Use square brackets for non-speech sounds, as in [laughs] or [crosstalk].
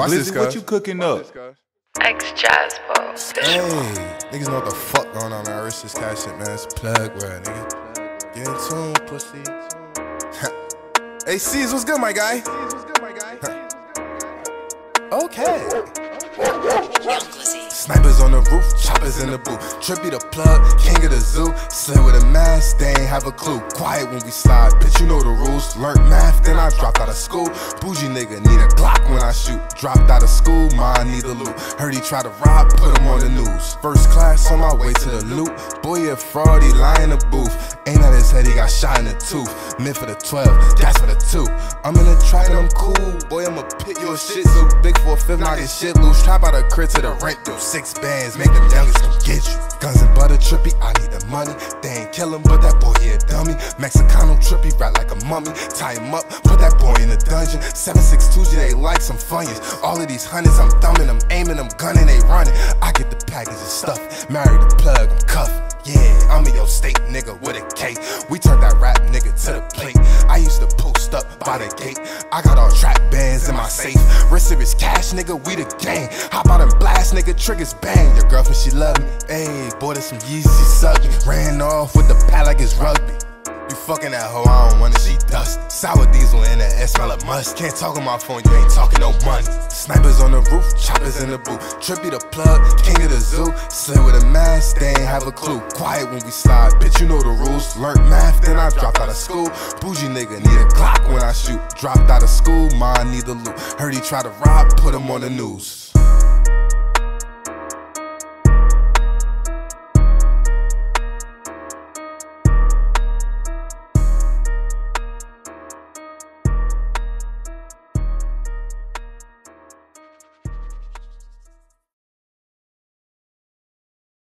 Watch Lizzie, this, what you cooking up? X Jazzbo. Hey, niggas know what the fuck going on, man. Rich this cash shit, man. It's plug word, nigga. Get in tune, pussy. [laughs] hey, C's, what's good, my guy? Okay. Snipers on the roof, choppers in the booth. Trippy the plug, king of the zoo. Slid with a mask, they ain't have a clue. Quiet when we slide, bitch, you know the rules. Learned math, then I dropped out of school. Bougie nigga, need a Glock when I shoot. Dropped out of school, mine need a loot. Heard he tried to rob, put him on the news. First class on my way to the loot. Boy, a fraud, he in the booth. Ain't at his head, he got shot in the tooth. Mid for the 12, that's for the two. I'm in the trap and I'm cool. Boy, I'ma pit your shit so big for a fifth, knocking shit loose. Trap out a crit to the rent, do six bands, make them youngest come get you. Guns and butter trippy, I need the money. They ain't kill him, but that boy, he a dummy. Mexicano trippy, rap like a mummy. Tie him up, put that boy in the dungeon. 762G, they like some funyuns. All of these hundreds, I'm thumbing, I'm aiming, I'm gunning, they running. I get the package of stuff. Married the plug, I'm cuffed. Yeah, I'm in your state, nigga, with a K. We turned that rap nigga to the plate. I used to post up by the gate. I got all trap bands in my safe. Wrist serious cash, nigga, we the gang. Hop out and blast, nigga, triggers bang. Your girlfriend, she love me. Ayy, boy, there's some Yeezy sucking. Ran off with the pad like it's rugby. Fucking that hoe, I don't wanna, she dust. Sour diesel in the air, smell of must. Can't talk on my phone, you ain't talking no money. Snipers on the roof, choppers in the booth. Trippy the plug, king of the zoo. Slid with a mask, they ain't have a clue. Quiet when we slide, bitch, you know the rules. Learned math, then I dropped out of school. Bougie nigga, need a Glock when I shoot. Dropped out of school, mine need the loot. Heard he tried to rob, put him on the news.